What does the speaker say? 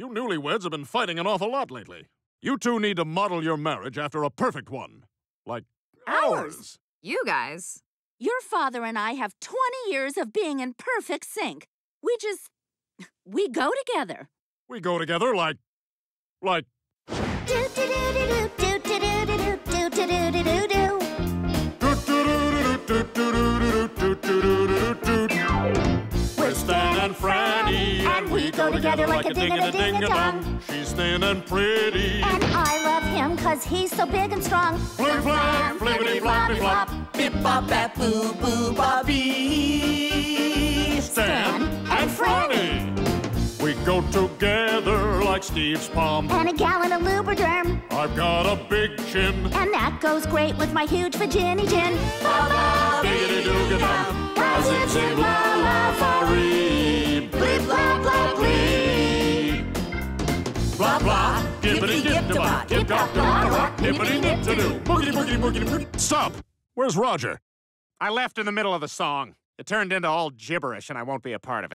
You newlyweds have been fighting an awful lot lately. You two need to model your marriage after a perfect one. Like Ours? ours. You guys. Your father and I have 20 years of being in perfect sync. We just. We go together. We go together like. like. We're and Franny, And we go together like a ding and a ding a dong. She's thin and pretty. And I love him cause he's so big and strong. Flim flam, flippity floppy flop. Bip bop bap boo boo bobby. Stan and Franny. We go together like Steve's palm. And a gallon of Lubriderm. I've got a big chin. And that goes great with my huge vagina gin. Biggity doo dum. Zip zip Blah blah. Gibbity gib da bop. Gib da rock. Nippity nip to do. Boogity boogity boogity boogity. Stop. Where's Roger? I left in the middle of the song. It turned into all gibberish, and I won't be a part of it.